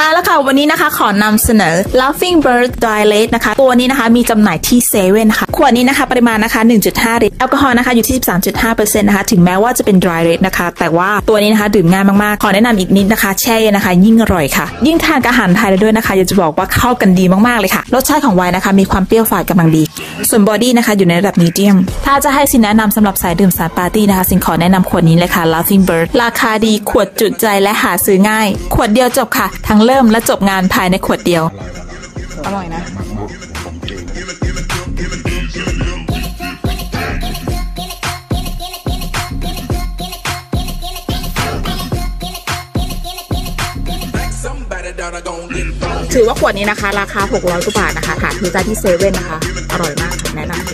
มาแล้วค่ะวันนี้นะคะขอนำเสนอ Laughing Bird Dry l a t e นะคะ ตัวนี้นะคะมีจำหน่ายที่เซเว่นค่ะ ขวดนี้นะคะปริมาณนะคะ 1.5 ลิตร แอลกอฮอล์นะคะอยู่ที่ 13.5%นะคะ ถึงแม้ว่าจะเป็น Dry l a t e นะคะ แต่ว่าตัวนี้นะคะดื่มง่ายมาก ๆ ขอแนะนำอีกนิดนะคะ แช่เย็นนะคะ ยิ่งอร่อยค่ะ ยิ่งทานกับอาหารไทยเลยด้วยนะคะ อยากจะบอกว่าเข้ากันดีมาก ๆ เลยค่ะ รสชาติของไวน์นะคะ มีความเปรี้ยวฝาดกำลังดี ส่วน body นะคะอยู่ในระดับ medium ถ้าจะให้สินแนะนำสำหรับสายดื่มสายปาร์ตี้นะคะ สินขอแนะนำขวดนี้เลยค่ะ Laughing Bird ราคาดีขวดจุใจและหาซื้อง่าย ขวดเดียวจบค่ะ ทั้งเริ่มและจบงานภายในขวดเดียว อร่อยนะ ถือว่าขวดนี้นะคะ ราคา 600กว่าบาทนะคะหาซื้อได้ที่เซเว่นนะคะ อร่อยมากแนะนำ